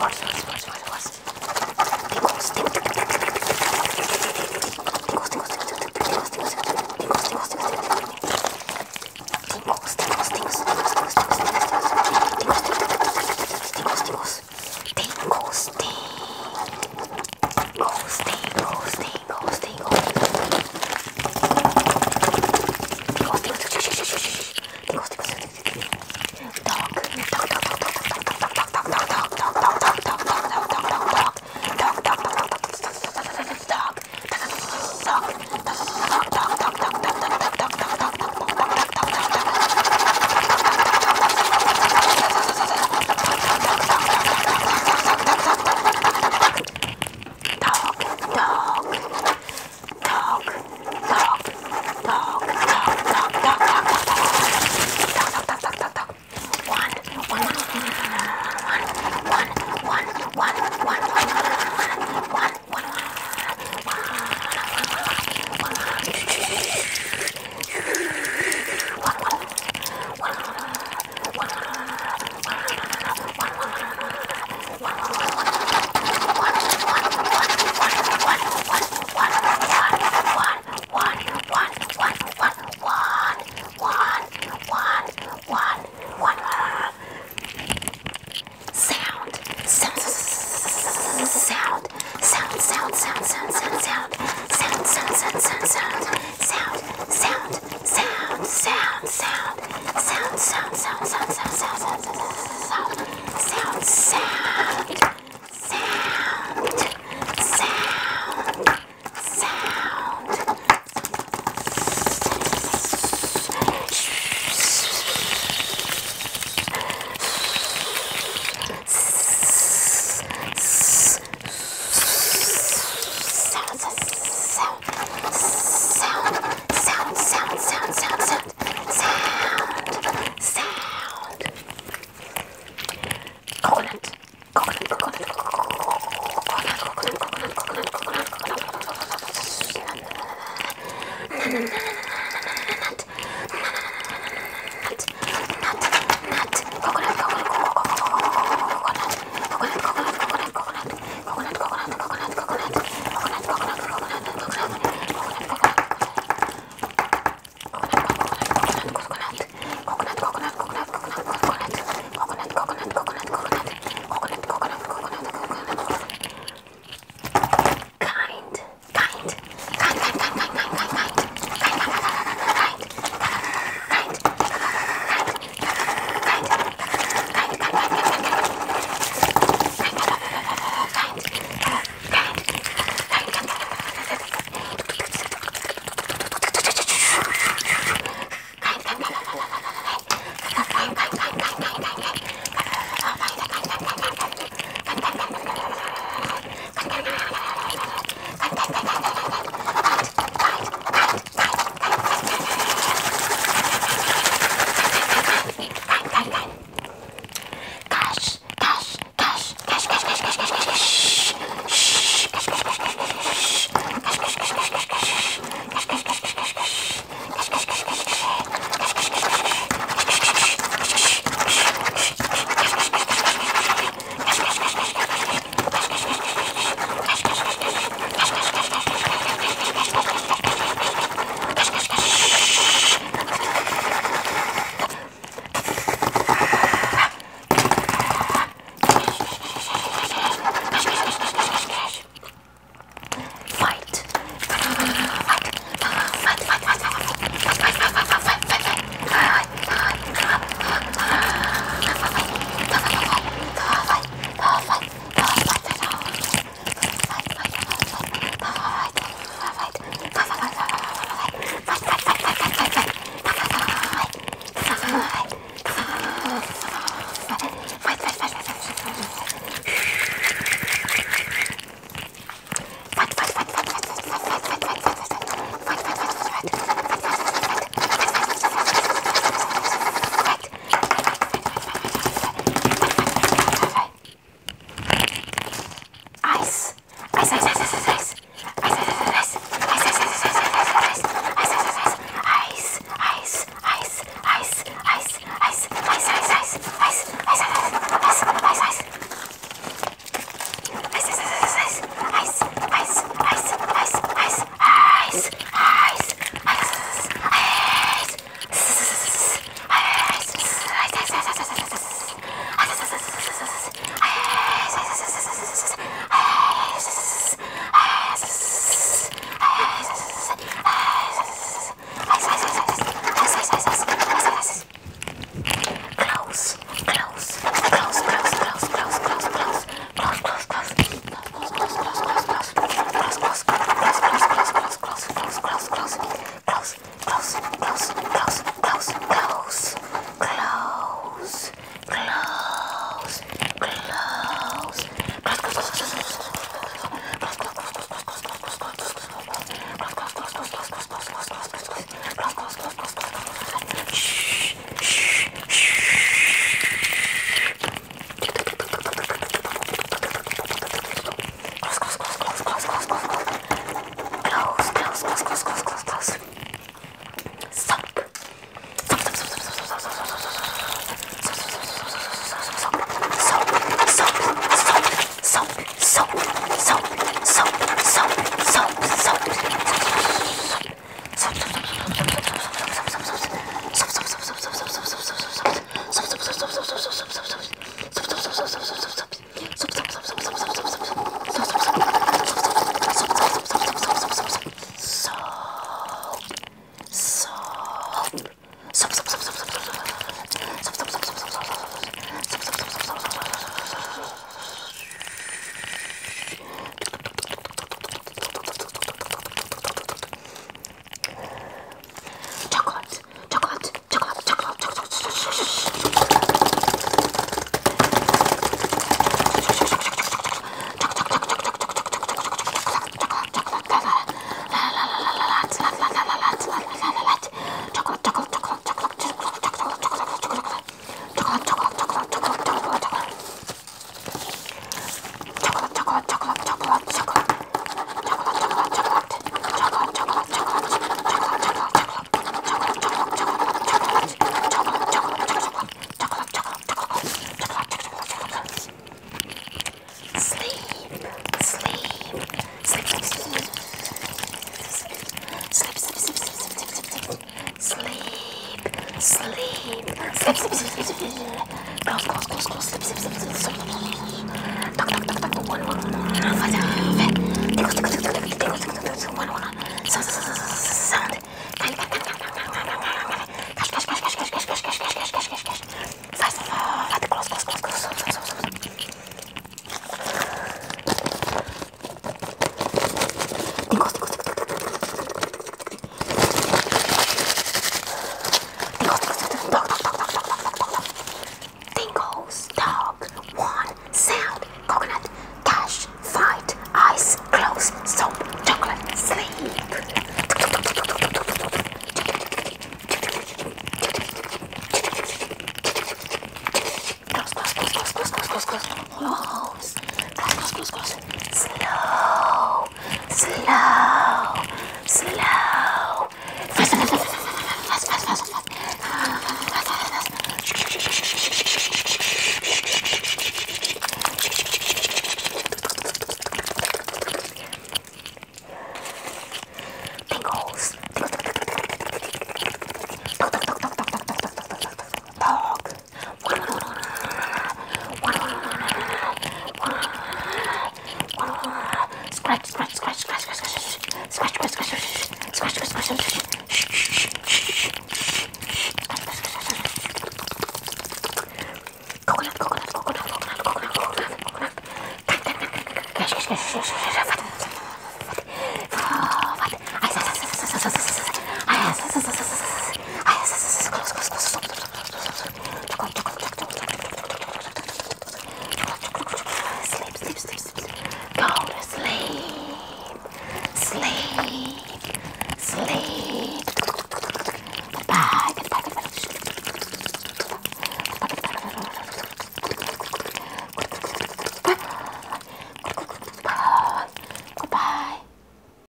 Because they Encosta, encosta. Shh, shh, shh, shh, shh.